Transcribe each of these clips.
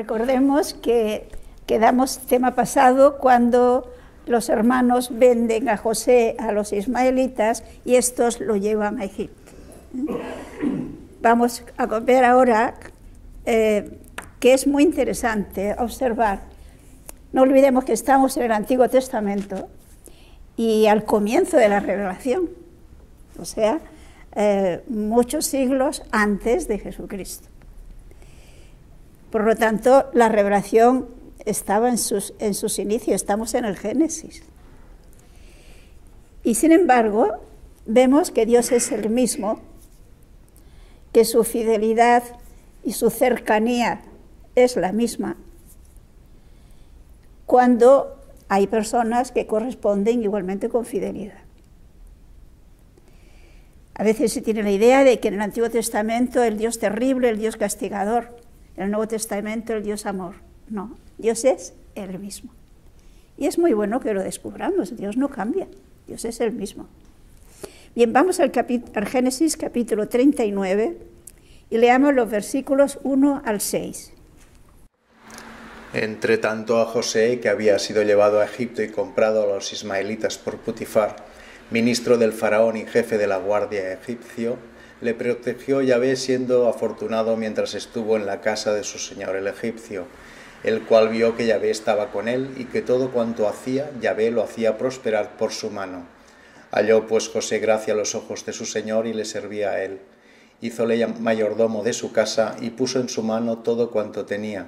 Recordemos que quedamos tema pasado cuando los hermanos venden a José a los ismaelitas y estos lo llevan a Egipto. Vamos a ver ahora eh, que es muy interesante observar. No olvidemos que estamos en el Antiguo Testamento y al comienzo de la revelación, o sea, eh, muchos siglos antes de Jesucristo. Por lo tanto, la revelación estaba en sus, en sus inicios, estamos en el Génesis. Y sin embargo, vemos que Dios es el mismo, que su fidelidad y su cercanía es la misma, cuando hay personas que corresponden igualmente con fidelidad. A veces se tiene la idea de que en el Antiguo Testamento el Dios terrible, el Dios castigador, el Nuevo Testamento el Dios amor. No, Dios es el mismo. Y es muy bueno que lo descubramos, Dios no cambia, Dios es el mismo. Bien, vamos al, al Génesis capítulo 39 y leamos los versículos 1 al 6. Entre tanto a José, que había sido llevado a Egipto y comprado a los ismaelitas por Putifar, ministro del faraón y jefe de la guardia egipcio, le protegió Yahvé siendo afortunado mientras estuvo en la casa de su señor el egipcio, el cual vio que Yahvé estaba con él y que todo cuanto hacía, Yahvé lo hacía prosperar por su mano. Halló pues José gracia a los ojos de su señor y le servía a él. Hízole mayordomo de su casa y puso en su mano todo cuanto tenía.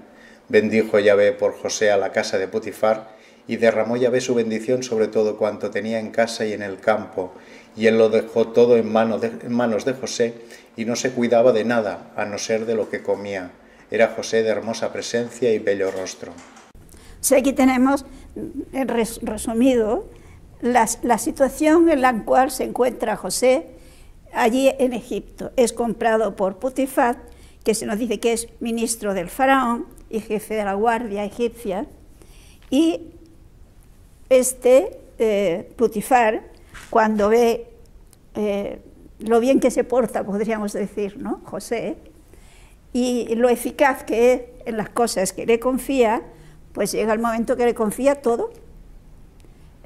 Bendijo Yahvé por José a la casa de Putifar y derramó Yahvé su bendición sobre todo cuanto tenía en casa y en el campo, y él lo dejó todo en, en manos de José y no se cuidaba de nada, a no ser de lo que comía. Era José de hermosa presencia y bello rostro. Sí, aquí tenemos resumido la, la situación en la cual se encuentra José allí en Egipto. Es comprado por Putifar, que se nos dice que es ministro del faraón y jefe de la guardia egipcia, y este eh, Putifar, cuando ve eh, lo bien que se porta, podríamos decir, ¿no? José, y lo eficaz que es en las cosas que le confía, pues llega el momento que le confía todo.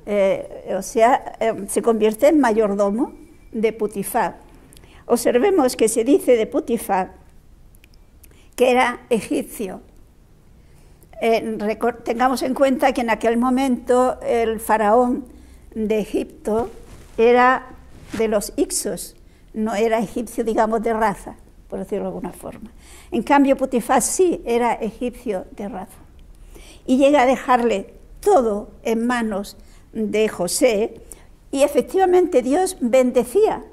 Eh, o sea, se convierte en mayordomo de Putifar. Observemos que se dice de Putifar que era egipcio, eh, tengamos en cuenta que en aquel momento el faraón de Egipto era de los Ixos, no era egipcio, digamos, de raza, por decirlo de alguna forma. En cambio, Putifar sí era egipcio de raza. Y llega a dejarle todo en manos de José, y efectivamente Dios bendecía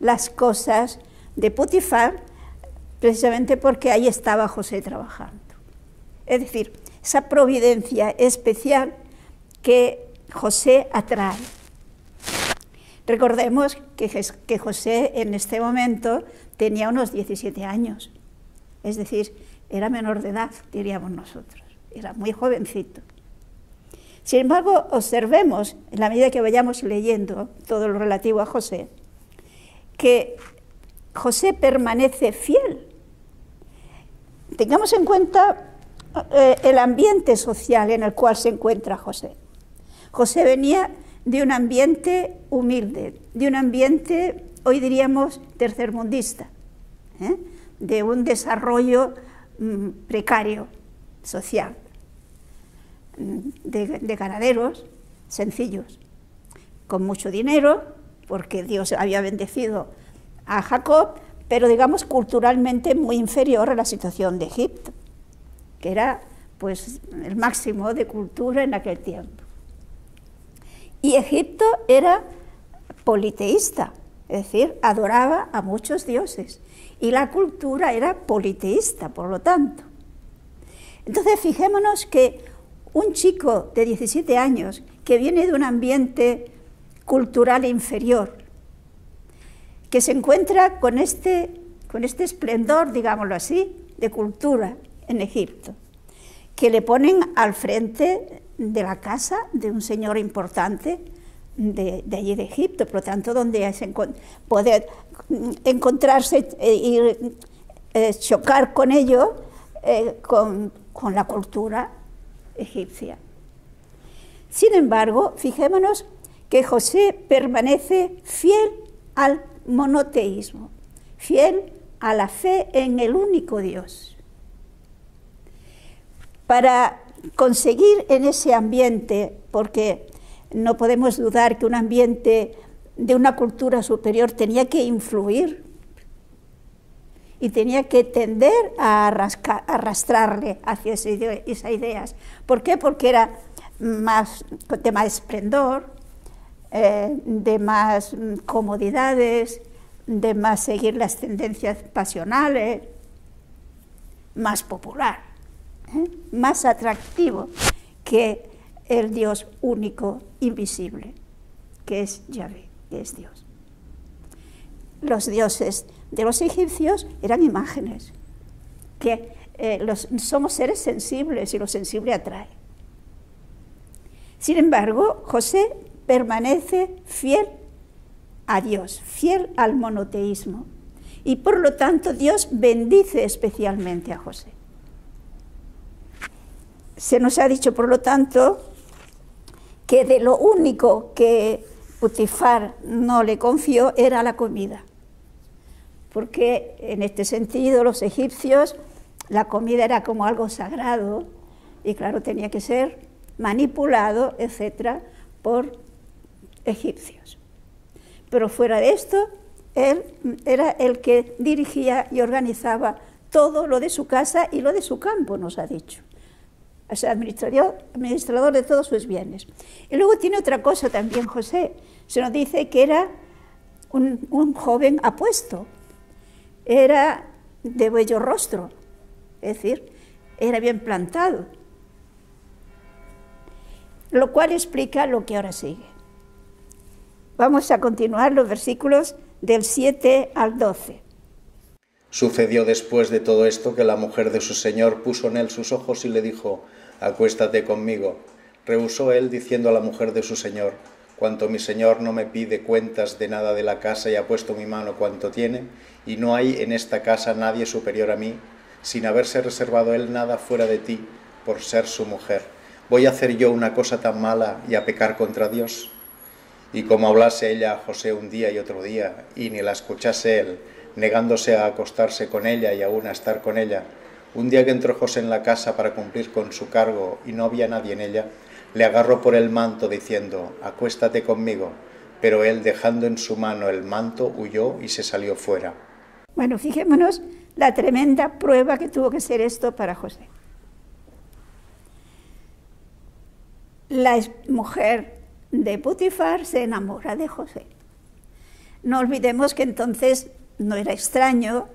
las cosas de Putifar, precisamente porque ahí estaba José trabajando. Es decir, esa providencia especial que José atrae. Recordemos que, José en este momento tenía unos 17 años, es decir, era menor de edad, diríamos nosotros, era muy jovencito. Sin embargo, observemos, en la medida que vayamos leyendo todo lo relativo a José, que José permanece fiel. Tengamos en cuenta eh, el ambiente social en el cual se encuentra José. José venía de un ambiente humilde, de un ambiente, hoy diríamos, tercermundista, ¿eh? de un desarrollo mm, precario social, mm, de ganaderos sencillos, con mucho dinero, porque Dios había bendecido a Jacob, pero digamos culturalmente muy inferior a la situación de Egipto que era pues el máximo de cultura en aquel tiempo. Y Egipto era politeísta, es decir, adoraba a muchos dioses. Y la cultura era politeísta, por lo tanto. Entonces, fijémonos que un chico de 17 años que viene de un ambiente cultural inferior, que se encuentra con este, con este esplendor, digámoslo así, de cultura, en Egipto, que le ponen al frente de la casa de un señor importante de, allí de Egipto, por lo tanto, donde es poder encontrarse y eh, chocar con ello, eh, con, con la cultura egipcia. Sin embargo, fijémonos que José permanece fiel al monoteísmo, fiel a la fe en el único Dios. Para conseguir en ese ambiente, porque no podemos dudar que un ambiente de una cultura superior tenía que influir y tenía que tender a arrastrarle hacia esas ideas. ¿Por qué? Porque era más, de más esplendor, eh, de más comodidades, de más seguir las tendencias pasionales, más popular, más atractivo que el Dios único, invisible, que es Yahvé, que es Dios. Los dioses de los egipcios eran imágenes, que eh, somos seres sensibles y lo sensible atrae. Sin embargo, José permanece fiel a Dios, fiel al monoteísmo. Y por lo tanto Dios bendice especialmente a José. Se nos ha dicho, por lo tanto, que de lo único que Putifar no le confió era la comida. Porque en este sentido los egipcios la comida era como algo sagrado y claro, tenía que ser manipulado, etcétera, por egipcios. Pero fuera de esto, él era el que dirigía y organizaba todo lo de su casa y lo de su campo, nos ha dicho. Administrador, administrador de todos sus bienes. Y luego tiene otra cosa también José. Se nos dice que era un, un joven apuesto, era de bello rostro, es decir, era bien plantado. Lo cual explica lo que ahora sigue. Vamos a continuar los versículos del 7 al 12. Sucedió después de todo esto que la mujer de su señor puso en él sus ojos y le dijo, acuéstate conmigo. Rehusó él diciendo a la mujer de su señor, cuanto mi señor no me pide cuentas de nada de la casa y ha puesto mi mano cuanto tiene, y no hay en esta casa nadie superior a mí, sin haberse reservado él nada fuera de ti, por ser su mujer. ¿Voy a hacer yo una cosa tan mala y a pecar contra Dios? Y como hablase ella a José un día y otro día, y ni la escuchase él, negándose a acostarse con ella y aún a estar con ella, un día que entró José en la casa para cumplir con su cargo y no había nadie en ella, le agarró por el manto diciendo, acuéstate conmigo, pero él dejando en su mano el manto huyó y se salió fuera. Bueno, fijémonos la tremenda prueba que tuvo que ser esto para José. La mujer de Putifar se enamora de José. No olvidemos que entonces no era extraño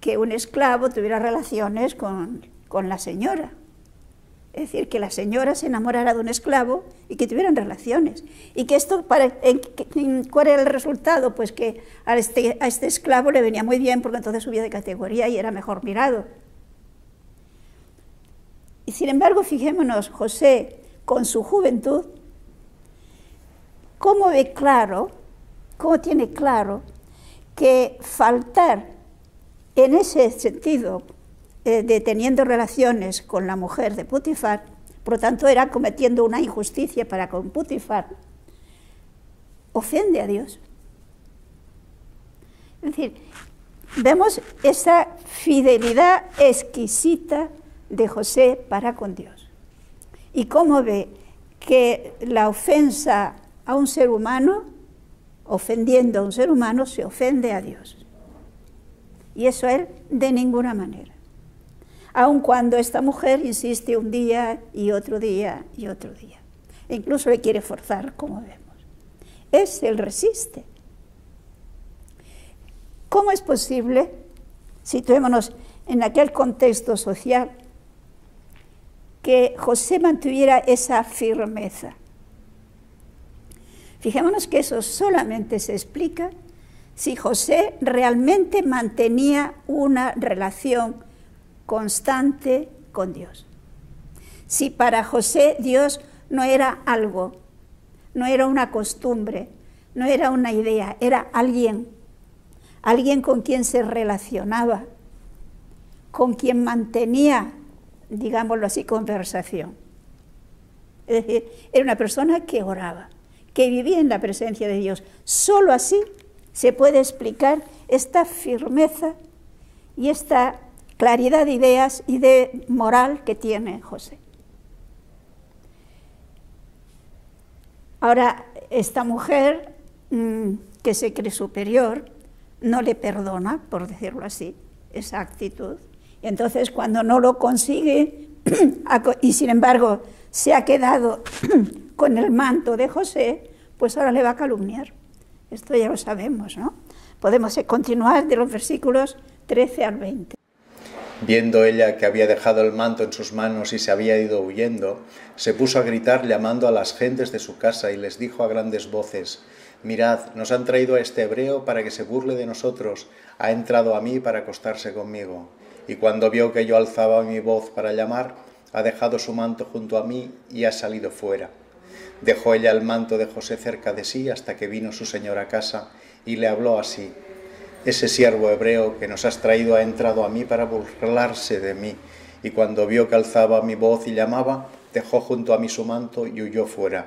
que un esclavo tuviera relaciones con, la señora. Es decir, que la señora se enamorara de un esclavo y que tuvieran relaciones. Y que esto, para, ¿cuál era el resultado? Pues que a este, a este esclavo le venía muy bien porque entonces subía de categoría y era mejor mirado. Y sin embargo, fijémonos, José, con su juventud, ¿Cómo ve claro, cómo tiene claro que faltar en ese sentido eh, de teniendo relaciones con la mujer de Putifar, por lo tanto era cometiendo una injusticia para con Putifar, ofende a Dios. Es decir, vemos esa fidelidad exquisita de José para con Dios. Y cómo ve que la ofensa a un ser humano, ofendiendo a un ser humano, se ofende a Dios. Y eso él de ninguna manera. Aun cuando esta mujer insiste un día y otro día y otro día. E incluso le quiere forzar, como vemos. Es el resiste. ¿Cómo es posible, situémonos en aquel contexto social, que José mantuviera esa firmeza? Fijémonos que eso solamente se explica si José realmente mantenía una relación constante con Dios. Si para José Dios no era algo, no era una costumbre, no era una idea, era alguien, alguien con quien se relacionaba, con quien mantenía digámoslo así, conversación. Es decir, era una persona que oraba, que vivía en la presencia de Dios. Solo así se puede explicar esta firmeza y esta claridad de ideas y de moral que tiene José. Ahora, esta mujer mm, que se cree superior no le perdona, por decirlo así, esa actitud. Y entonces cuando no lo consigue y sin embargo se ha quedado con el manto de José, pues ahora le va a calumniar. Esto ya lo sabemos, ¿no? Podemos continuar de los versículos 13 al 20. Viendo ella que había dejado el manto en sus manos y se había ido huyendo, se puso a gritar llamando a las gentes de su casa y les dijo a grandes voces, Mirad, nos han traído a este hebreo para que se burle de nosotros, ha entrado a mí para acostarse conmigo. Y cuando vio que yo alzaba mi voz para llamar, ha dejado su manto junto a mí y ha salido fuera. Dejó ella el manto de José cerca de sí hasta que vino su señor a casa y le habló así. Ese siervo hebreo que nos has traído ha entrado a mí para burlarse de mí, y cuando vio que alzaba mi voz y llamaba, dejó junto a mí su manto y huyó fuera.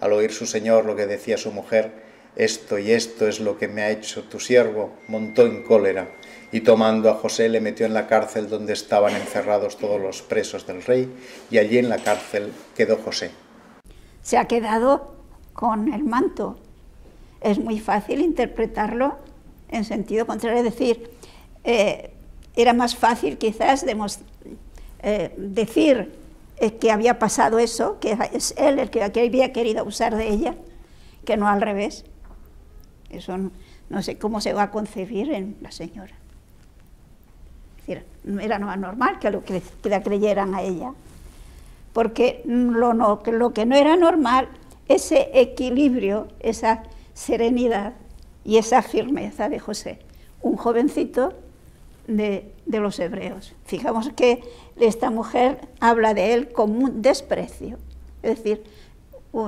Al oír su señor lo que decía su mujer, esto y esto es lo que me ha hecho tu siervo, montó en cólera, y tomando a José le metió en la cárcel donde estaban encerrados todos los presos del rey, y allí en la cárcel quedó José. Se ha quedado con el manto. Es muy fácil interpretarlo en sentido contrario, es decir, eh, era más fácil quizás eh, decir eh, que había pasado eso, que es él el que había querido usar de ella, que no al revés. Eso no, sé cómo se va a concebir en la señora. Era normal que, lo, que, la creyeran a ella, porque lo, lo que no era normal, ese equilibrio, esa serenidad, y esa firmeza de José, un jovencito de, los hebreos. Fijamos que esta mujer habla de él como un desprecio, es decir,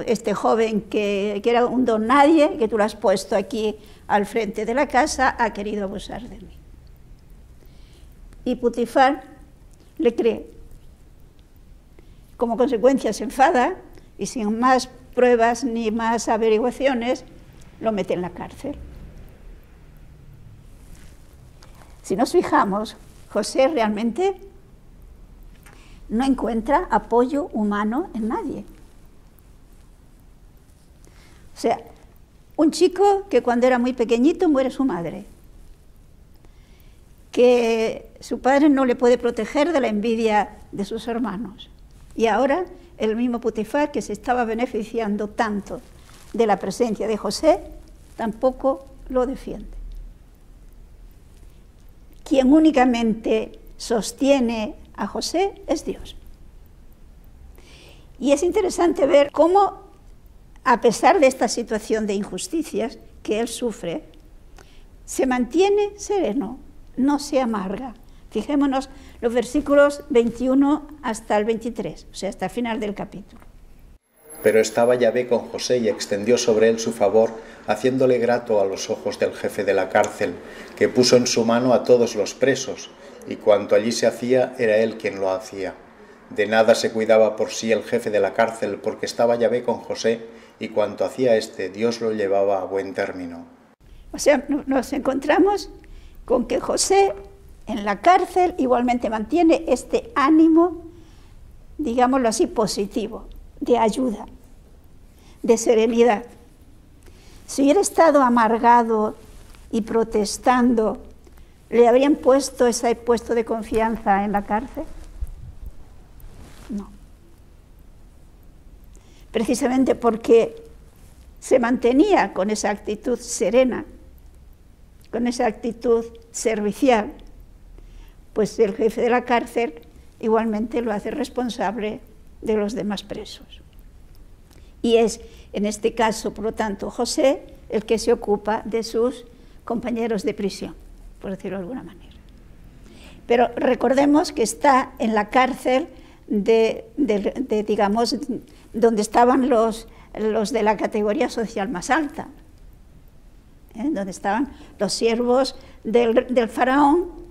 este joven que, que, era un don nadie, que tú lo has puesto aquí al frente de la casa, ha querido abusar de mí. Y Putifar le cree. Como consecuencia se enfada y sin más pruebas ni más averiguaciones, lo mete en la cárcel. Si nos fijamos, José realmente no encuentra apoyo humano en nadie. O sea, un chico que cuando era muy pequeñito muere su madre, que su padre no le puede proteger de la envidia de sus hermanos. Y ahora el mismo Putifar que se estaba beneficiando tanto de la presencia de José, tampoco lo defiende. Quien únicamente sostiene a José es Dios. Y es interesante ver cómo, a pesar de esta situación de injusticias que él sufre, se mantiene sereno, no se amarga. Fijémonos los versículos 21 hasta el 23, o sea, hasta el final del capítulo. Pero estaba Yahvé con José y extendió sobre él su favor, haciéndole grato a los ojos del jefe de la cárcel, que puso en su mano a todos los presos, y cuanto allí se hacía era él quien lo hacía. De nada se cuidaba por sí el jefe de la cárcel, porque estaba Yahvé con José, y cuanto hacía éste, Dios lo llevaba a buen término. O sea, nos encontramos con que José en la cárcel igualmente mantiene este ánimo, digámoslo así, positivo de ayuda, de serenidad. Si hubiera estado amargado y protestando, ¿le habrían puesto ese puesto de confianza en la cárcel? No. Precisamente porque se mantenía con esa actitud serena, con esa actitud servicial, pues el jefe de la cárcel igualmente lo hace responsable de los demás presos. Y es, en este caso, por lo tanto, José el que se ocupa de sus compañeros de prisión, por decirlo de alguna manera. Pero recordemos que está en la cárcel de, digamos, donde estaban los, los de la categoría social más alta, ¿eh? donde estaban los siervos del, faraón,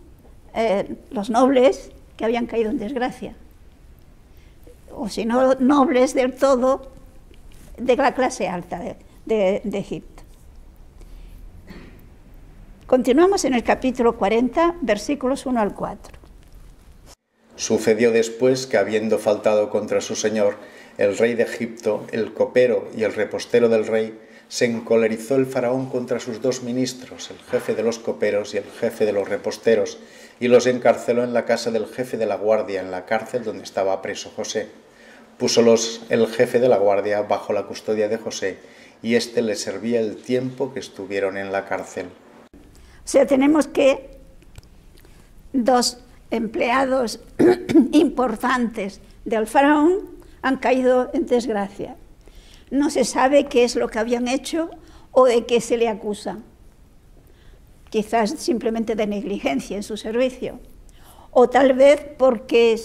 eh, los nobles que habían caído en desgracia, o si no nobles del todo de la clase alta de, de Egipto. Continuamos en el capítulo 40, versículos 1 al 4. Sucedió después que habiendo faltado contra su señor, el rey de Egipto, el copero y el repostero del rey, se encolerizó el faraón contra sus dos ministros, el jefe de los coperos y el jefe de los reposteros, y los encarceló en la casa del jefe de la guardia, en la cárcel donde estaba preso José. Púsolos el jefe de la guardia bajo la custodia de José, y éste le servía el tiempo que estuvieron en la cárcel. O sea, tenemos que dos empleados importantes del faraón han caído en desgracia. No se sabe qué es lo que habían hecho o de qué se le acusa. Quizás simplemente de negligencia en su servicio. O tal vez porque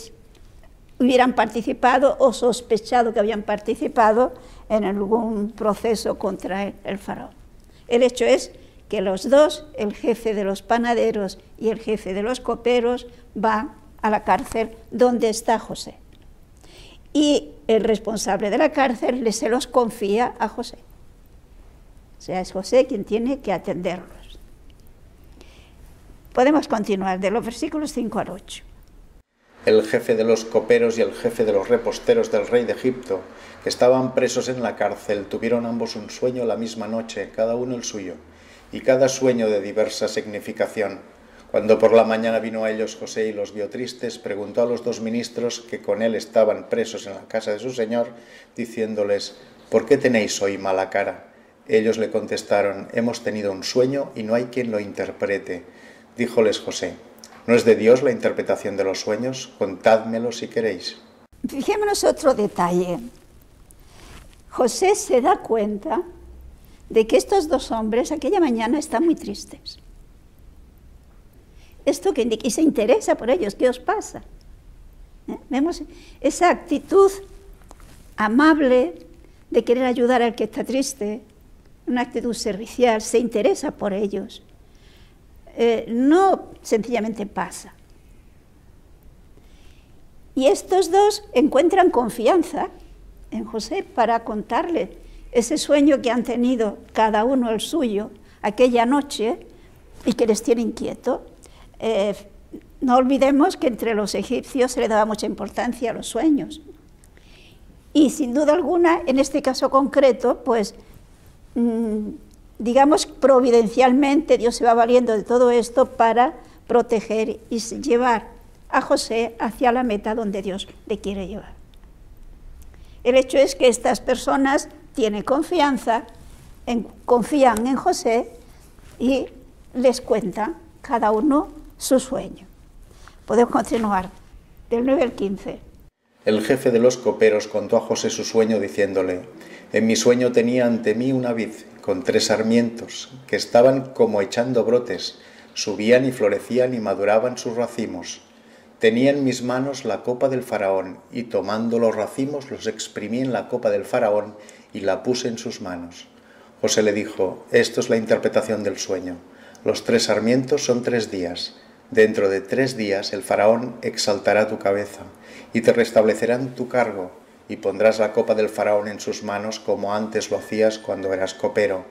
hubieran participado o sospechado que habían participado en algún proceso contra el faraón. El hecho es que los dos, el jefe de los panaderos y el jefe de los coperos, van a la cárcel donde está José. Y el responsable de la cárcel le se los confía a José. O sea, es José quien tiene que atenderlos. Podemos continuar de los versículos 5 al 8. El jefe de los coperos y el jefe de los reposteros del rey de Egipto, que estaban presos en la cárcel, tuvieron ambos un sueño la misma noche, cada uno el suyo y cada sueño de diversa significación. Cuando por la mañana vino a ellos José y los vio tristes, preguntó a los dos ministros que con él estaban presos en la casa de su señor, diciéndoles, ¿por qué tenéis hoy mala cara? Ellos le contestaron, hemos tenido un sueño y no hay quien lo interprete. Díjoles José, ¿no es de Dios la interpretación de los sueños? Contádmelo si queréis. Fijémonos otro detalle. José se da cuenta de que estos dos hombres aquella mañana están muy tristes. Esto que indica, y se interesa por ellos, ¿qué os pasa? ¿Eh? Vemos esa actitud amable de querer ayudar al que está triste, una actitud servicial, se interesa por ellos. Eh, no sencillamente pasa. Y estos dos encuentran confianza en José para contarle ese sueño que han tenido cada uno el suyo aquella noche y que les tiene inquieto. Eh, no olvidemos que entre los egipcios se le daba mucha importancia a los sueños. Y sin duda alguna, en este caso concreto, pues mm, digamos providencialmente Dios se va valiendo de todo esto para proteger y llevar a José hacia la meta donde Dios le quiere llevar. El hecho es que estas personas tiene confianza, confían en José y les cuenta cada uno su sueño. Podemos continuar del 9 al 15. El jefe de los coperos contó a José su sueño diciéndole, en mi sueño tenía ante mí una vid con tres sarmientos que estaban como echando brotes, subían y florecían y maduraban sus racimos. Tenía en mis manos la copa del faraón y tomando los racimos los exprimí en la copa del faraón y la puse en sus manos. José le dijo, esto es la interpretación del sueño. Los tres sarmientos son tres días. Dentro de tres días el faraón exaltará tu cabeza y te restablecerán tu cargo y pondrás la copa del faraón en sus manos como antes lo hacías cuando eras copero.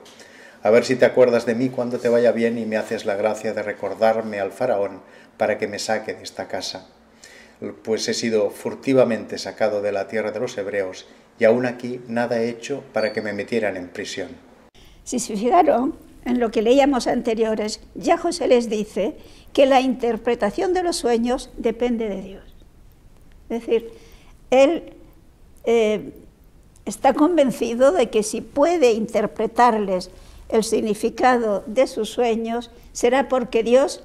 A ver si te acuerdas de mí cuando te vaya bien y me haces la gracia de recordarme al faraón para que me saque de esta casa. Pues he sido furtivamente sacado de la tierra de los hebreos y aún aquí nada he hecho para que me metieran en prisión. Si se fijaron en lo que leíamos anteriores, ya José les dice que la interpretación de los sueños depende de Dios. Es decir, él eh, está convencido de que si puede interpretarles el significado de sus sueños, será porque Dios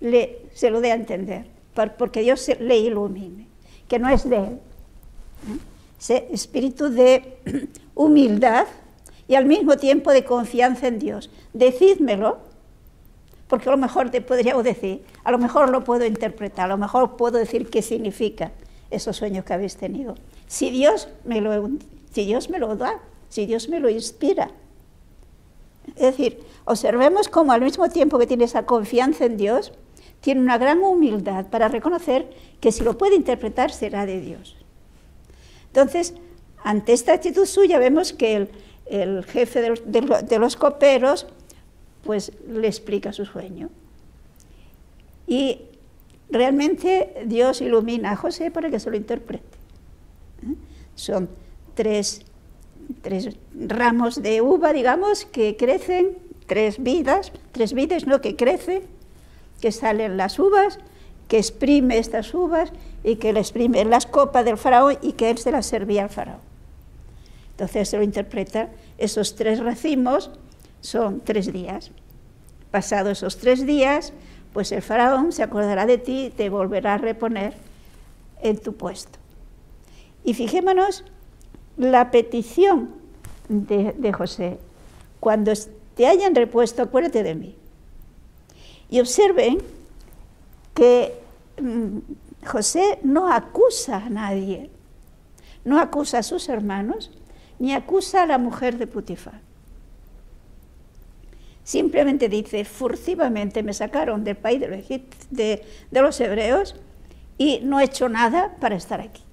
le, se lo dé a entender, porque Dios le ilumine, que no es de él. ¿eh? ese espíritu de humildad y al mismo tiempo de confianza en Dios. Decídmelo, porque a lo mejor te podríamos decir, a lo mejor lo puedo interpretar, a lo mejor puedo decir qué significa esos sueños que habéis tenido. Si Dios me lo, si Dios me lo da, si Dios me lo inspira. Es decir, observemos cómo al mismo tiempo que tiene esa confianza en Dios, tiene una gran humildad para reconocer que si lo puede interpretar será de Dios. Entonces, ante esta actitud suya vemos que el, jefe de los, coperos pues le explica su sueño. Y realmente Dios ilumina a José para que se lo interprete. ¿Eh? Son tres, tres, ramos de uva, digamos, que crecen, tres vidas, tres vidas, ¿no? que crecen que salen las uvas, que exprime estas uvas y que le exprime las copas del faraón y que él se las servía al faraón. Entonces se lo interpreta, esos tres racimos son tres días. Pasados esos tres días, pues el faraón se acordará de ti y te volverá a reponer en tu puesto. Y fijémonos la petición de, José. Cuando te hayan repuesto, acuérdate de mí. Y observen que mm, José no acusa a nadie, no acusa a sus hermanos, ni acusa a la mujer de Putifar. Simplemente dice, furtivamente me sacaron del país de, de, de los hebreos y no he hecho nada para estar aquí.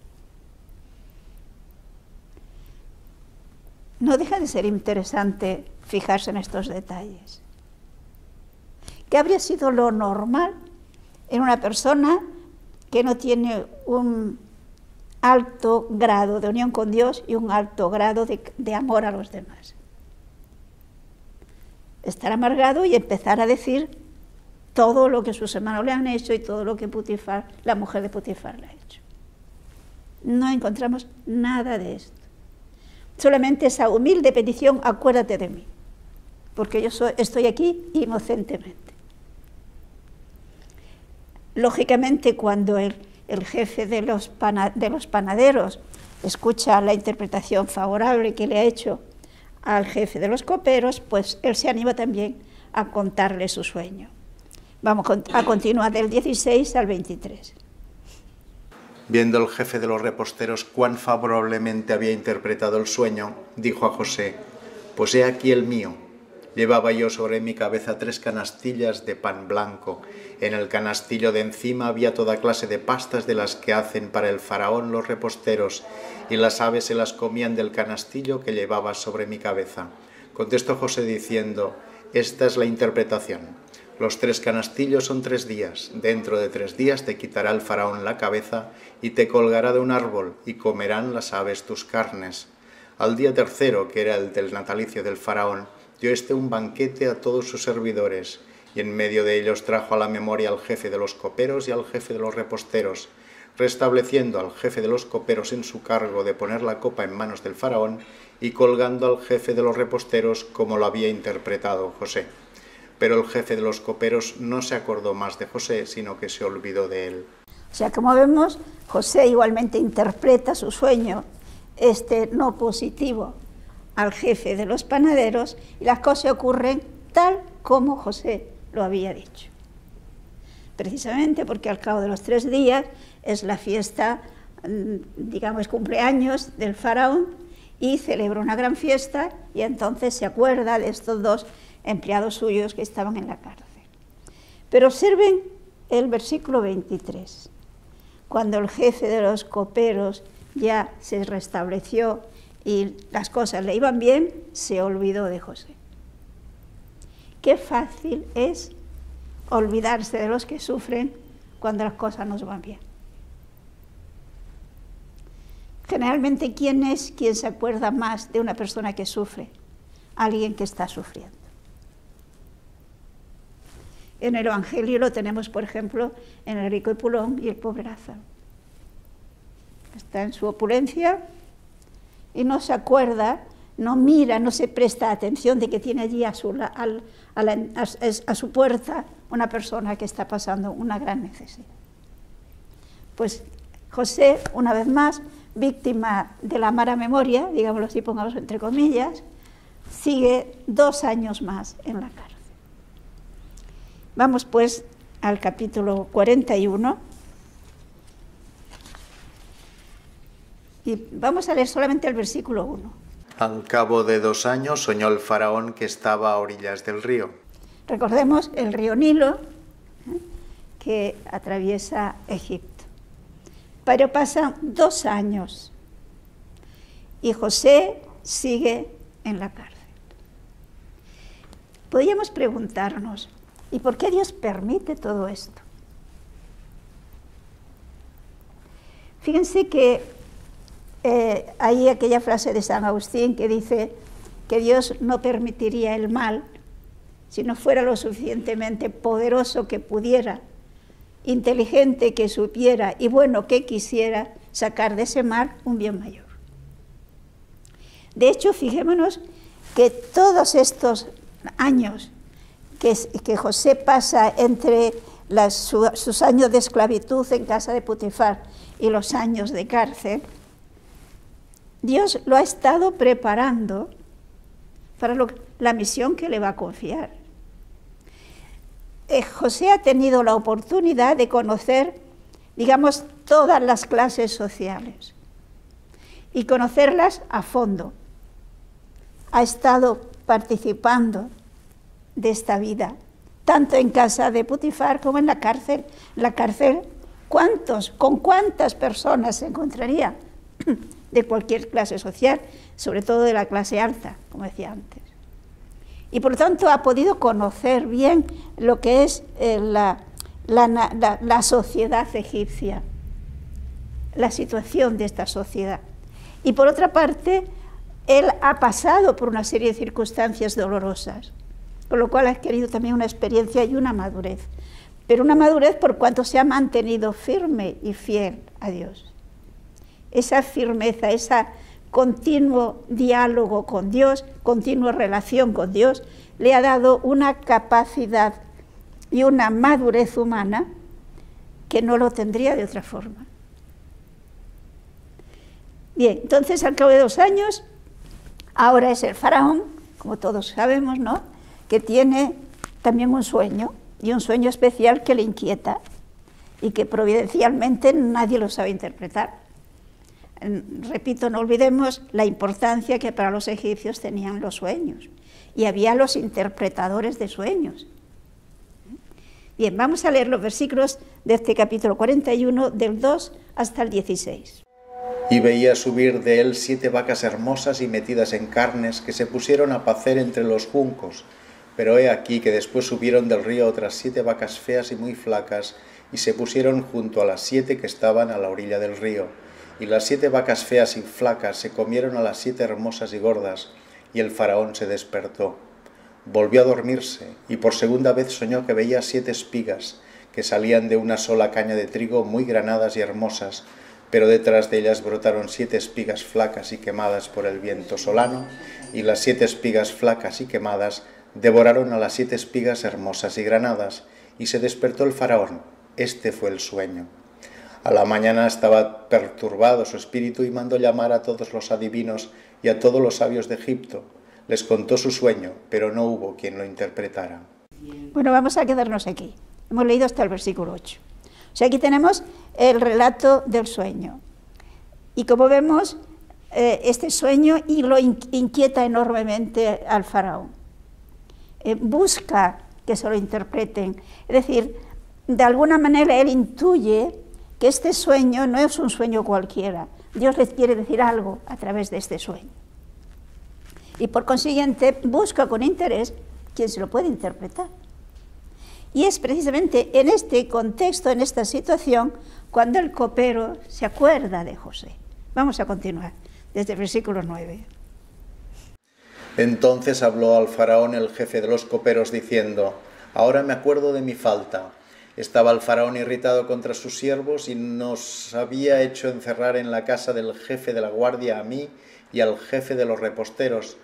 No deja de ser interesante fijarse en estos detalles. ¿Qué habría sido lo normal en una persona que no tiene un alto grado de unión con Dios y un alto grado de, amor a los demás? Estar amargado y empezar a decir todo lo que sus hermanos le han hecho y todo lo que Putifar, la mujer de Putifar le ha hecho. No encontramos nada de esto. Solamente esa humilde petición, acuérdate de mí, porque yo estoy aquí inocentemente. Lógicamente, cuando el, jefe de los, de los panaderos escucha la interpretación favorable que le ha hecho al jefe de los coperos, pues él se anima también a contarle su sueño. Vamos a continuar del 16 al 23. Viendo el jefe de los reposteros cuán favorablemente había interpretado el sueño, dijo a José, pues he aquí el mío Llevaba yo sobre mi cabeza tres canastillas de pan blanco. En el canastillo de encima había toda clase de pastas de las que hacen para el faraón los reposteros, y las aves se las comían del canastillo que llevaba sobre mi cabeza. Contestó José diciendo, Esta es la interpretación. Los tres canastillos son tres días. Dentro de tres días te quitará el faraón la cabeza y te colgará de un árbol, y comerán las aves tus carnes. Al día tercero, que era el del natalicio del faraón, dio este un banquete a todos sus servidores, y en medio de ellos trajo a la memoria al jefe de los coperos y al jefe de los reposteros, restableciendo al jefe de los coperos en su cargo de poner la copa en manos del faraón y colgando al jefe de los reposteros como lo había interpretado José. Pero el jefe de los coperos no se acordó más de José, sino que se olvidó de él. O sea, como vemos, José igualmente interpreta su sueño, este no positivo, al jefe de los panaderos y las cosas ocurren tal como José lo había dicho. Precisamente porque al cabo de los tres días es la fiesta, mm, digamos, cumpleaños del faraón y celebra una gran fiesta y entonces se acuerda de estos dos empleados suyos que estaban en la cárcel. Pero observen el versículo 23. Cuando el jefe de los coperos ya se restableció y las cosas le iban bien, se olvidó de José. Qué fácil es olvidarse de los que sufren cuando las cosas nos van bien. Generalmente, ¿quién es quien se acuerda más de una persona que sufre? Alguien que está sufriendo. En el Evangelio lo tenemos, por ejemplo, en el rico y pulón y el pobre Lázaro. Está en su opulencia, y no se acuerda, no mira, no se presta atención de que tiene allí a su, a, su puerta una persona que está pasando una gran necesidad. Pues José, una vez más, víctima de la mala memoria, digámoslo así, pongamos entre comillas, sigue dos años más en la cárcel. Vamos pues al capítulo 41 Y vamos a leer solamente el versículo 1. Al cabo de dos años soñó el faraón que estaba a orillas del río. Recordemos el río Nilo, ¿eh? que atraviesa Egipto. Pero pasan dos años y José sigue en la cárcel. Podríamos preguntarnos, ¿y por qué Dios permite todo esto? Fíjense que eh, hay aquella frase de San Agustín que dice que Dios no permitiría el mal si no fuera lo suficientemente poderoso que pudiera, inteligente que supiera y bueno que quisiera sacar de ese mal un bien mayor. De hecho, fijémonos que todos estos años que, José pasa entre sus años de esclavitud en casa de Putifar y los años de cárcel, Dios lo ha estado preparando para la misión que le va a confiar. Eh, José ha tenido la oportunidad de conocer, digamos, todas las clases sociales y conocerlas a fondo. Ha estado participando de esta vida, tanto en casa de Putifar como en la cárcel. La cárcel, ¿cuántos, con cuántas personas se encontraría? de cualquier clase social, sobre todo de la clase alta, como decía antes. Y por lo tanto ha podido conocer bien lo que es eh, la, la sociedad egipcia, la situación de esta sociedad. Y por otra parte, él ha pasado por una serie de circunstancias dolorosas, con lo cual ha adquirido también una experiencia y una madurez. Pero una madurez por cuanto se ha mantenido firme y fiel a Dios esa firmeza, ese continuo diálogo con Dios, continua relación con Dios, le ha dado una capacidad y una madurez humana que no lo tendría de otra forma. Bien, entonces al cabo de dos años, ahora es el faraón, como todos sabemos, ¿no? Que tiene también un sueño, y un sueño especial que le inquieta, y que providencialmente nadie lo sabe interpretar repito, no olvidemos la importancia que para los egipcios tenían los sueños. Y había los interpretadores de sueños. Bien, vamos a leer los versículos de este capítulo 41, del 2 hasta el 16. Y veía subir de él siete vacas hermosas y metidas en carnes que se pusieron a pacer entre los juncos. Pero he aquí que después subieron del río otras siete vacas feas y muy flacas y se pusieron junto a las siete que estaban a la orilla del río y las siete vacas feas y flacas se comieron a las siete hermosas y gordas, y el faraón se despertó. Volvió a dormirse, y por segunda vez soñó que veía siete espigas, que salían de una sola caña de trigo muy granadas y hermosas, pero detrás de ellas brotaron siete espigas flacas y quemadas por el viento solano, y las siete espigas flacas y quemadas devoraron a las siete espigas hermosas y granadas, y se despertó el faraón. Este fue el sueño. A la mañana estaba perturbado su espíritu y mandó llamar a todos los adivinos y a todos los sabios de Egipto. Les contó su sueño, pero no hubo quien lo interpretara. Bueno, vamos a quedarnos aquí. Hemos leído hasta el versículo 8. O sea, aquí tenemos el relato del sueño. Y como vemos, eh, este sueño y lo inquieta enormemente al faraón. Eh, busca que se lo interpreten. Es decir, de alguna manera él intuye que este sueño no es un sueño cualquiera. Dios les quiere decir algo a través de este sueño. Y por consiguiente busca con interés quien se lo puede interpretar. Y es precisamente en este contexto, en esta situación, cuando el copero se acuerda de José. Vamos a continuar desde el versículo 9. Entonces habló al faraón el jefe de los coperos diciendo, ahora me acuerdo de mi falta estaba el faraón irritado contra sus siervos y nos había hecho encerrar en la casa del jefe de la guardia a mí y al jefe de los reposteros.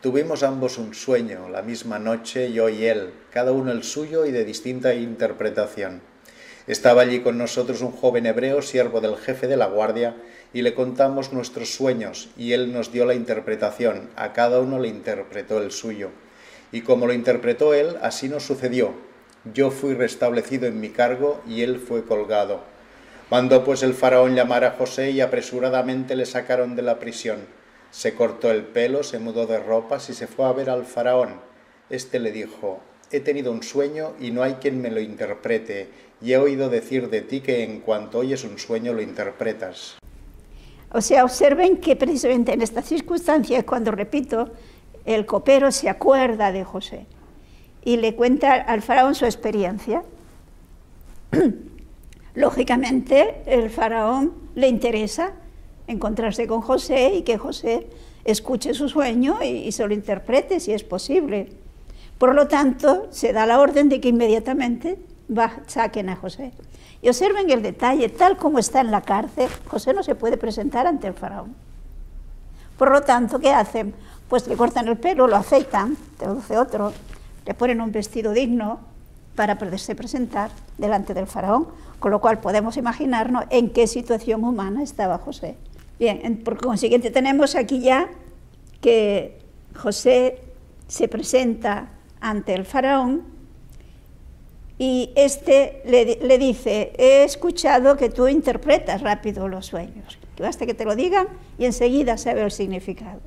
Tuvimos ambos un sueño, la misma noche yo y él, cada uno el suyo y de distinta interpretación. Estaba allí con nosotros un joven hebreo, siervo del jefe de la guardia, y le contamos nuestros sueños, y él nos dio la interpretación, a cada uno le interpretó el suyo. Y como lo interpretó él, así nos sucedió, yo fui restablecido en mi cargo y él fue colgado. Mandó pues el faraón llamar a José y apresuradamente le sacaron de la prisión. Se cortó el pelo, se mudó de ropas y se fue a ver al faraón. Este le dijo, he tenido un sueño y no hay quien me lo interprete, y he oído decir de ti que en cuanto oyes un sueño lo interpretas. O sea, observen que precisamente en esta circunstancia, cuando repito, el copero se acuerda de José y le cuenta al faraón su experiencia. Lógicamente, el faraón le interesa encontrarse con José y que José escuche su sueño y, se lo interprete si es posible. Por lo tanto, se da la orden de que inmediatamente saquen a José. Y observen el detalle, tal como está en la cárcel, José no se puede presentar ante el faraón. Por lo tanto, ¿qué hacen? Pues le cortan el pelo, lo afeitan, traduce otro, le ponen un vestido digno para poderse presentar delante del faraón, con lo cual podemos imaginarnos en qué situación humana estaba José. Bien, por consiguiente tenemos aquí ya que José se presenta ante el faraón y este le, dice, he escuchado que tú interpretas rápido los sueños, que basta que te lo digan y enseguida sabe el significado.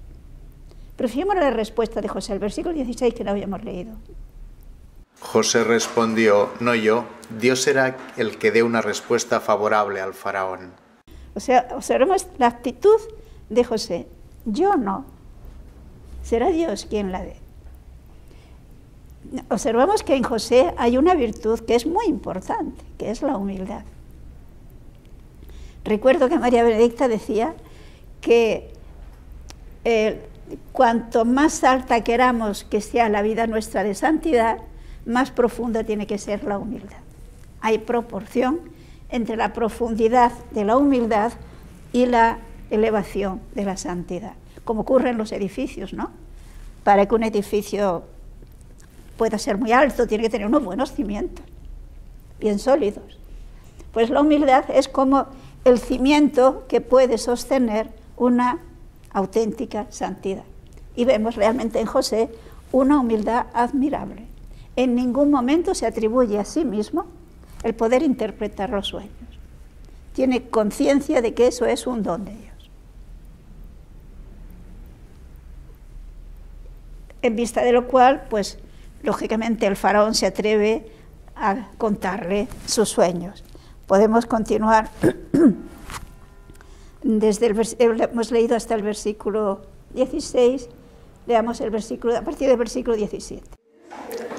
Pero fijémonos la respuesta de José, el versículo 16 que no habíamos leído. José respondió, no yo, Dios será el que dé una respuesta favorable al faraón. O sea, observemos la actitud de José. Yo no. Será Dios quien la dé. Observamos que en José hay una virtud que es muy importante, que es la humildad. Recuerdo que María Benedicta decía que eh, cuanto más alta queramos que sea la vida nuestra de santidad, más profunda tiene que ser la humildad. Hay proporción entre la profundidad de la humildad y la elevación de la santidad, como ocurre en los edificios, ¿no? Para que un edificio pueda ser muy alto, tiene que tener unos buenos cimientos, bien sólidos. Pues la humildad es como el cimiento que puede sostener una auténtica santidad. Y vemos realmente en José una humildad admirable. En ningún momento se atribuye a sí mismo el poder interpretar los sueños. Tiene conciencia de que eso es un don de Dios. En vista de lo cual, pues lógicamente el faraón se atreve a contarle sus sueños. Podemos continuar desde el hemos leído hasta el versículo 16, leamos el versículo a partir del versículo 17.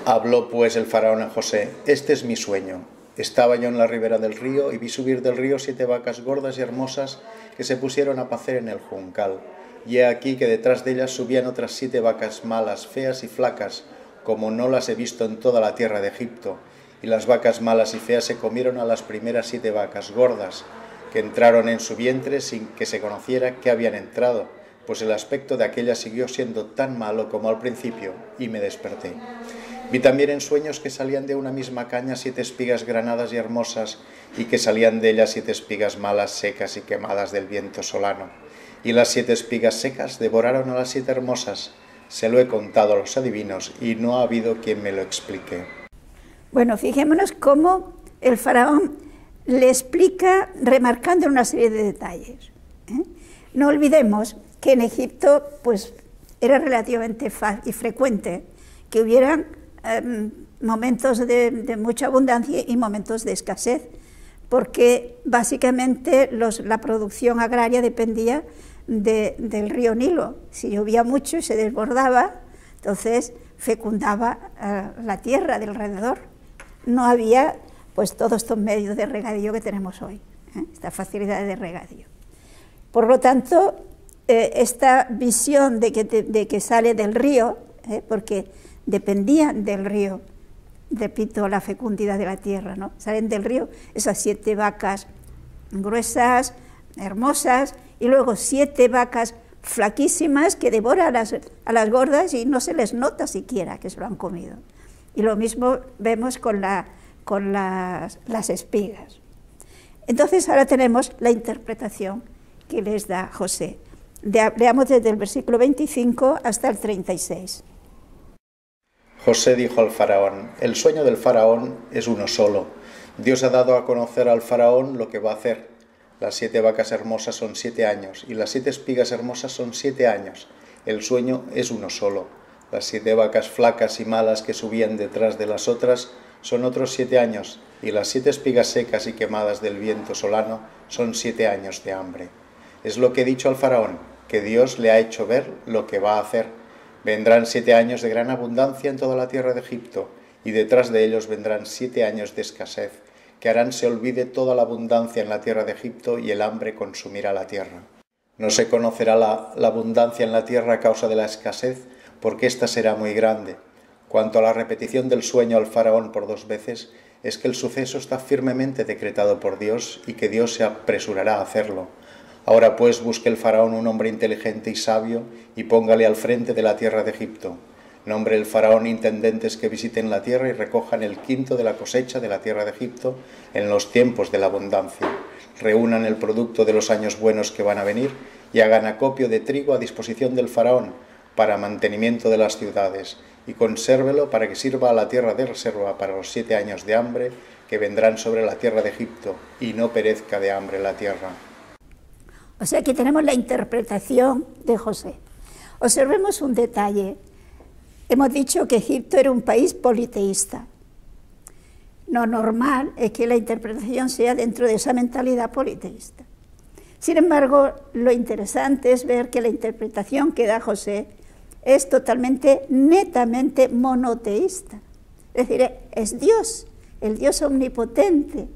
Habló pues el faraón a José, este es mi sueño. Estaba yo en la ribera del río y vi subir del río siete vacas gordas y hermosas que se pusieron a pacer en el juncal. Y he aquí que detrás de ellas subían otras siete vacas malas, feas y flacas, como no las he visto en toda la tierra de Egipto. Y las vacas malas y feas se comieron a las primeras siete vacas gordas, que entraron en su vientre sin que se conociera que habían entrado, pues el aspecto de aquella siguió siendo tan malo como al principio, y me desperté. Vi también en sueños que salían de una misma caña siete espigas granadas y hermosas, y que salían de ellas siete espigas malas, secas y quemadas del viento solano. Y las siete espigas secas devoraron a las siete hermosas. Se lo he contado a los adivinos, y no ha habido quien me lo explique. Bueno, fijémonos cómo el faraón le explica remarcando una serie de detalles. ¿eh? No olvidemos que en Egipto pues, era relativamente fácil y frecuente que hubieran Em, momentos de, mucha abundancia y momentos de escasez, porque básicamente la producción agraria dependía del río Nilo. Si llovía mucho y se desbordaba, entonces fecundaba eh, la tierra del alrededor. No había pues todos estos medios de regadío que tenemos hoy, ¿eh? esta facilidad de regadío. Por lo tanto, eh, esta visión de que, de que, sale del río, porque dependían del río, repito, la fecundidad de la tierra, ¿no? Salen del río esas siete vacas gruesas, hermosas, y luego siete vacas flaquísimas que devoran a las, a las gordas y no se les nota siquiera que se lo han comido. Y lo mismo vemos con, la, con las, las espigas. Entonces ahora tenemos la interpretación que les da José. Leamos desde el versículo 25 hasta el 36. José dijo al faraón, el sueño del faraón es uno solo. Dios ha dado a conocer al faraón lo que va a hacer. Las siete vacas hermosas son siete años y las siete espigas hermosas son siete años. El sueño es uno solo. Las siete vacas flacas y malas que subían detrás de las otras son otros siete años, y las siete espigas secas y quemadas del viento solano son siete años de hambre. Es lo que he dicho al faraón, que Dios le ha hecho ver lo que va a hacer. Vendrán siete años de gran abundancia en toda la tierra de Egipto, y detrás de ellos vendrán siete años de escasez, que harán se olvide toda la abundancia en la tierra de Egipto y el hambre consumirá la tierra. No se conocerá la, la abundancia en la tierra a causa de la escasez, porque ésta será muy grande. Cuanto a la repetición del sueño al faraón por dos veces, es que el suceso está firmemente decretado por Dios y que Dios se apresurará a hacerlo. Ahora pues busque el faraón un hombre inteligente y sabio y póngale al frente de la tierra de Egipto. Nombre el faraón intendentes que visiten la tierra y recojan el quinto de la cosecha de la tierra de Egipto en los tiempos de la abundancia. Reúnan el producto de los años buenos que van a venir y hagan acopio de trigo a disposición del faraón para mantenimiento de las ciudades, y consérvelo para que sirva a la tierra de reserva para los siete años de hambre que vendrán sobre la tierra de Egipto, y no perezca de hambre la tierra. O sea que tenemos la interpretación de José. Observemos un detalle. Hemos dicho que Egipto era un país politeísta. Lo normal es que la interpretación sea dentro de esa mentalidad politeísta. Sin embargo, lo interesante es ver que la interpretación que da José es totalmente, netamente monoteísta. Es decir, es Dios, el Dios omnipotente,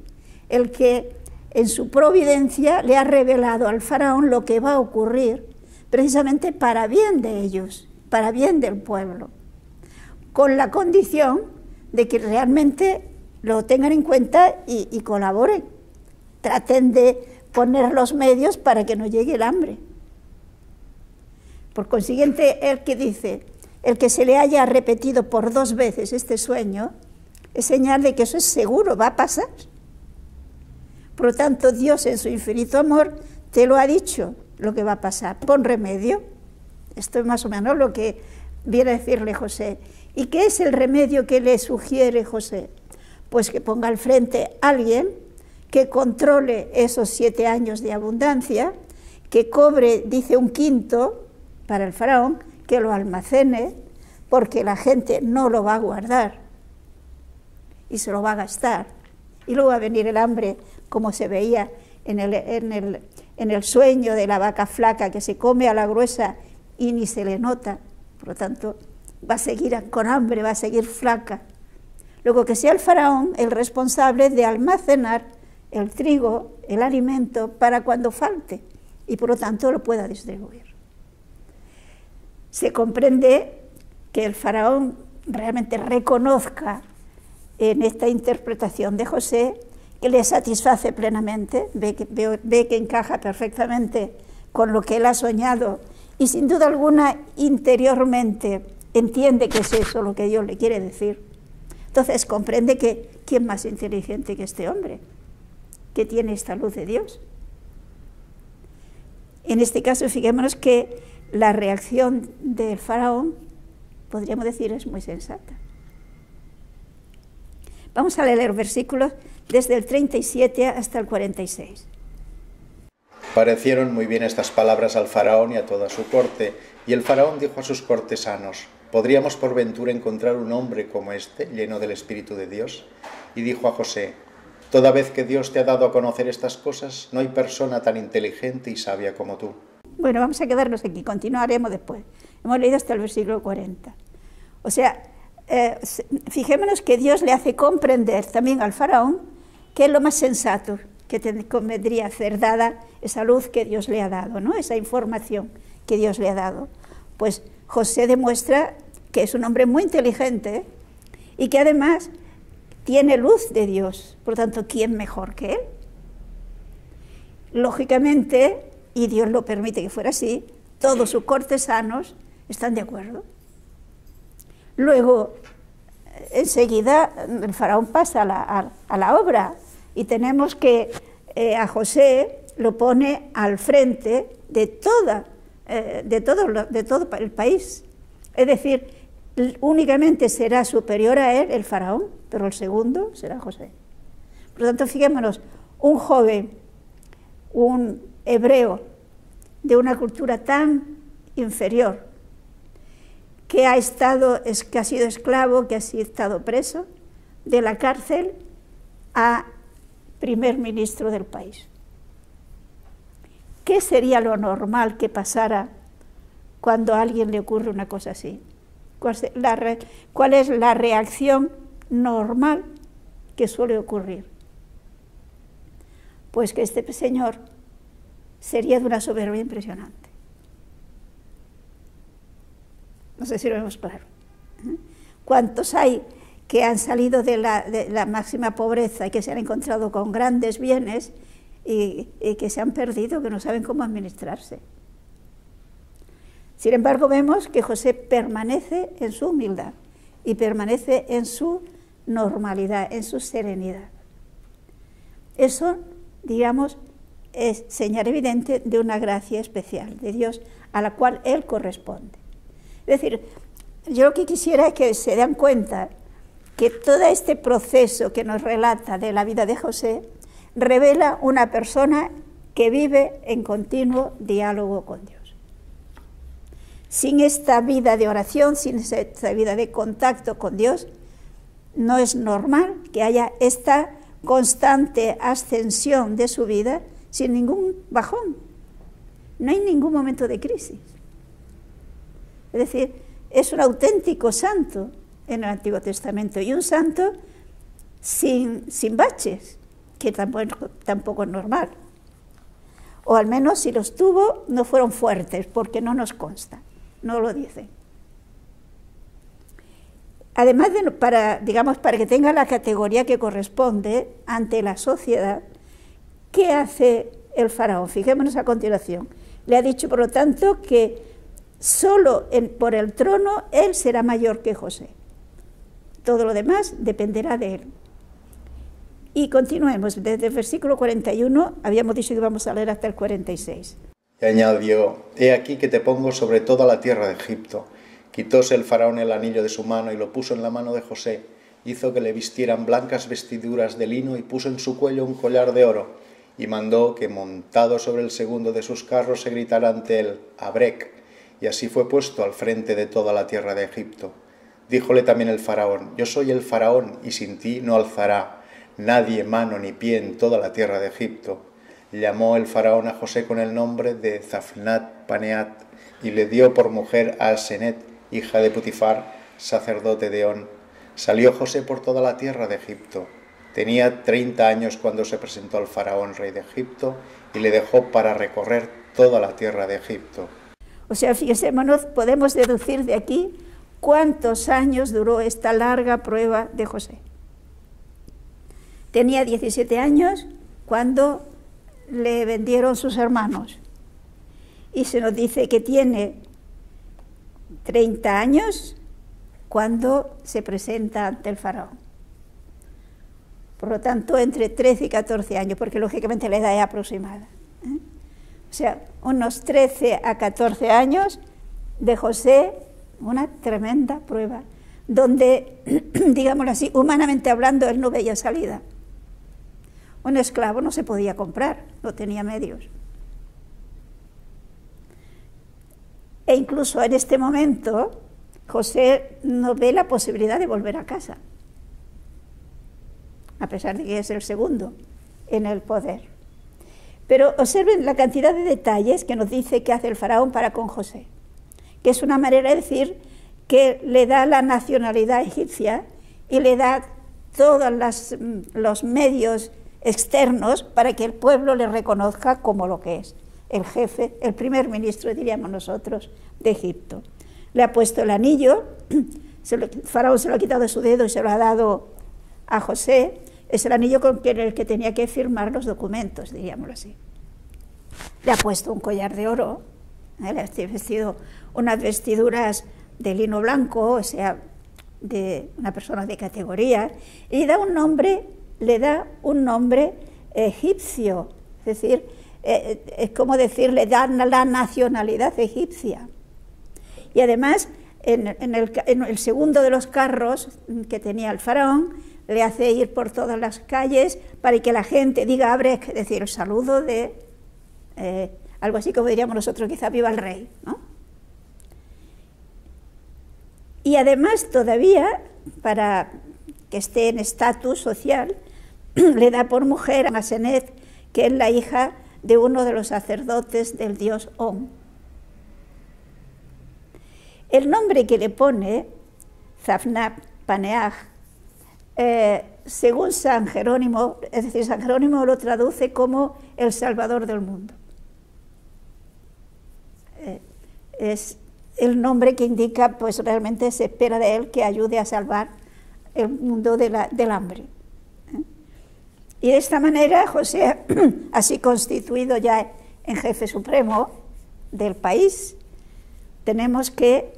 el que en su providencia le ha revelado al faraón lo que va a ocurrir, precisamente para bien de ellos, para bien del pueblo, con la condición de que realmente lo tengan en cuenta y, colaboren, traten de poner los medios para que no llegue el hambre. Por consiguiente, el que dice, el que se le haya repetido por dos veces este sueño, es señal de que eso es seguro, va a pasar. Por lo tanto, Dios en su infinito amor te lo ha dicho lo que va a pasar. Pon remedio. Esto es más o menos lo que viene a decirle José. ¿Y qué es el remedio que le sugiere José? Pues que ponga al frente a alguien que controle esos siete años de abundancia, que cobre, dice, un quinto para el faraón que lo almacene porque la gente no lo va a guardar y se lo va a gastar. Y luego va a venir el hambre como se veía en el, en el, en el sueño de la vaca flaca que se come a la gruesa y ni se le nota. Por lo tanto, va a seguir con hambre, va a seguir flaca. Luego que sea el faraón el responsable de almacenar el trigo, el alimento, para cuando falte y por lo tanto lo pueda distribuir se comprende que el faraón realmente reconozca en esta interpretación de José que le satisface plenamente, ve que, ve, que encaja perfectamente con lo que él ha soñado y sin duda alguna interiormente entiende que es eso lo que Dios le quiere decir. Entonces comprende que quién más inteligente que este hombre, que tiene esta luz de Dios. En este caso, fijémonos que la reacción del faraón, podríamos decir, es muy sensata. Vamos a leer versículos desde el 37 hasta el 46. Parecieron muy bien estas palabras al faraón y a toda su corte, y el faraón dijo a sus cortesanos, ¿podríamos por ventura encontrar un hombre como este, lleno del Espíritu de Dios? Y dijo a José, Toda vez que Dios te ha dado a conocer estas cosas, no hay persona tan inteligente y sabia como tú. Bueno, vamos a quedarnos aquí, continuaremos después. Hemos leído hasta el versículo 40. O sea, eh, fijémonos que Dios le hace comprender también al faraón que es lo más sensato que te convendría hacer, dada esa luz que Dios le ha dado, ¿no? esa información que Dios le ha dado. Pues José demuestra que es un hombre muy inteligente y que además tiene luz de Dios. Por tanto, ¿quién mejor que él? Lógicamente, y Dios lo permite que fuera así, todos sus cortesanos están de acuerdo. Luego, enseguida, el faraón pasa a la, obra y tenemos que eh, a José lo pone al frente de, toda, eh, de, todo, de todo el país. Es decir, únicamente será superior a él el faraón, pero el segundo será José. Por lo tanto, fijémonos, un joven, un hebreo de una cultura tan inferior, que ha, estado, que ha sido esclavo, que ha sido estado preso, de la cárcel a primer ministro del país. ¿Qué sería lo normal que pasara cuando a alguien le ocurre una cosa así? ¿Cuál es la reacción normal que suele ocurrir? Pues que este señor sería de una soberbia impresionante. No sé si lo vemos claro. ¿Cuántos hay que han salido de la, máxima pobreza y que se han encontrado con grandes bienes y, que se han perdido, que no saben cómo administrarse? Sin embargo, vemos que José permanece en su humildad y permanece en su normalidad, en su serenidad. Eso, digamos, es señal evidente de una gracia especial de Dios a la cual Él corresponde. Es decir, yo lo que quisiera es que se den cuenta que todo este proceso que nos relata de la vida de José revela una persona que vive en continuo diálogo con Dios. Sin esta vida de oración, sin esta vida de contacto con Dios, no es normal que haya esta constante ascensión de su vida sin ningún bajón. No hay ningún momento de crisis. Es decir, es un auténtico santo en el Antiguo Testamento y un santo sin, sin baches, que tampoco, tampoco es normal. O al menos si los tuvo, no fueron fuertes, porque no nos consta, no lo dice. Además, de, para, digamos, para que tenga la categoría que corresponde ante la sociedad, ¿qué hace el faraón? Fijémonos a continuación. Le ha dicho, por lo tanto, que Solo por el trono él será mayor que José. Todo lo demás dependerá de él. Y continuemos, desde el versículo 41, habíamos dicho que íbamos a leer hasta el 46. Y añadió, He aquí que te pongo sobre toda la tierra de Egipto. Quitóse el faraón el anillo de su mano y lo puso en la mano de José. Hizo que le vistieran blancas vestiduras de lino y puso en su cuello un collar de oro. Y mandó que montado sobre el segundo de sus carros se gritara ante él, Abrec, y así fue puesto al frente de toda la tierra de Egipto. Díjole también el faraón, yo soy el faraón, y sin ti no alzará nadie mano ni pie en toda la tierra de Egipto. Llamó el faraón a José con el nombre de Zafnat Paneat, y le dio por mujer a Asenet, hija de Putifar, sacerdote de On. Salió José por toda la tierra de Egipto. Tenía treinta años cuando se presentó al faraón, rey de Egipto, y le dejó para recorrer toda la tierra de Egipto. O sea, fíjese, podemos deducir de aquí cuántos años duró esta larga prueba de José. Tenía 17 años cuando le vendieron sus hermanos. Y se nos dice que tiene 30 años cuando se presenta ante el faraón. Por lo tanto, entre 13 y 14 años, porque lógicamente la edad es aproximada. ¿eh? o sea, unos 13 a 14 años de José, una tremenda prueba, donde, digámoslo así, humanamente hablando, él no veía salida. Un esclavo no se podía comprar, no tenía medios. E incluso en este momento, José no ve la posibilidad de volver a casa, a pesar de que es el segundo en el poder. Pero observen la cantidad de detalles que nos dice que hace el faraón para con José, que es una manera de decir que le da la nacionalidad egipcia y le da todos los medios externos para que el pueblo le reconozca como lo que es, el jefe, el primer ministro, diríamos nosotros, de Egipto. Le ha puesto el anillo, faraón se lo ha quitado de su dedo y se lo ha dado a José, es el anillo con el que tenía que firmar los documentos, diríamoslo así. Le ha puesto un collar de oro, ¿eh? le ha vestido unas vestiduras de lino blanco, o sea, de una persona de categoría, y da un nombre, le da un nombre egipcio, es decir, eh, eh, es como decir, le da la nacionalidad egipcia. Y además, en, el, segundo de los carros que tenía el faraón, le hace ir por todas las calles para que la gente diga abre, es decir, el saludo de eh, algo así como diríamos nosotros, quizá viva el rey. Y además todavía, para que esté en estatus social, le da por mujer a Asenet, que es la hija de uno de los sacerdotes del dios On. El nombre que le pone, Zafnab Paneach, eh, según San Jerónimo, es decir, San Jerónimo lo traduce como el Salvador del mundo. Eh, es el nombre que indica, pues realmente se espera de él que ayude a salvar el mundo del hambre. Y de esta manera José, así constituido ya en jefe supremo del país, tenemos que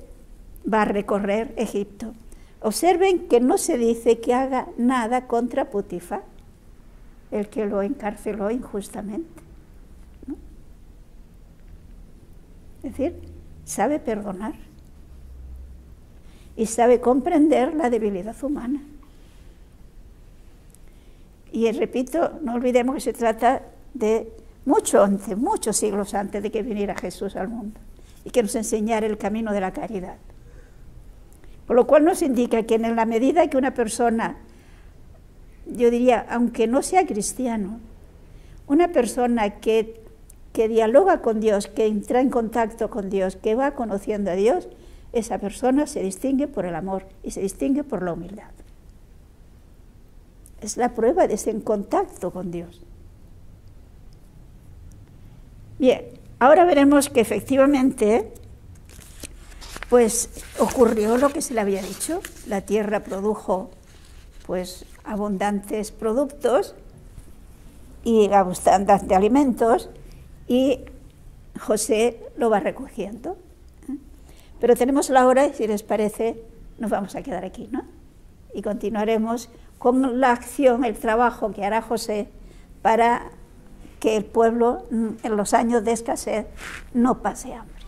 va a recorrer Egipto. Observen que no se dice que haga nada contra Putifa, el que lo encarceló injustamente. Es decir, sabe perdonar y sabe comprender la debilidad humana. Y repito, no olvidemos que se trata de mucho antes, muchos siglos antes de que viniera Jesús al mundo y que nos enseñara el camino de la caridad. Con lo cual nos indica que en la medida que una persona, yo diría, aunque no sea cristiano, una persona que, que dialoga con Dios, que entra en contacto con Dios, que va conociendo a Dios, esa persona se distingue por el amor y se distingue por la humildad. Es la prueba de ese contacto con Dios. Bien, ahora veremos que efectivamente pues ocurrió lo que se le había dicho, la tierra produjo pues abundantes productos y abundantes alimentos y José lo va recogiendo. ¿eh? Pero tenemos la hora y si les parece nos vamos a quedar aquí, ¿no? Y continuaremos con la acción, el trabajo que hará José para que el pueblo mm, en los años de escasez no pase hambre.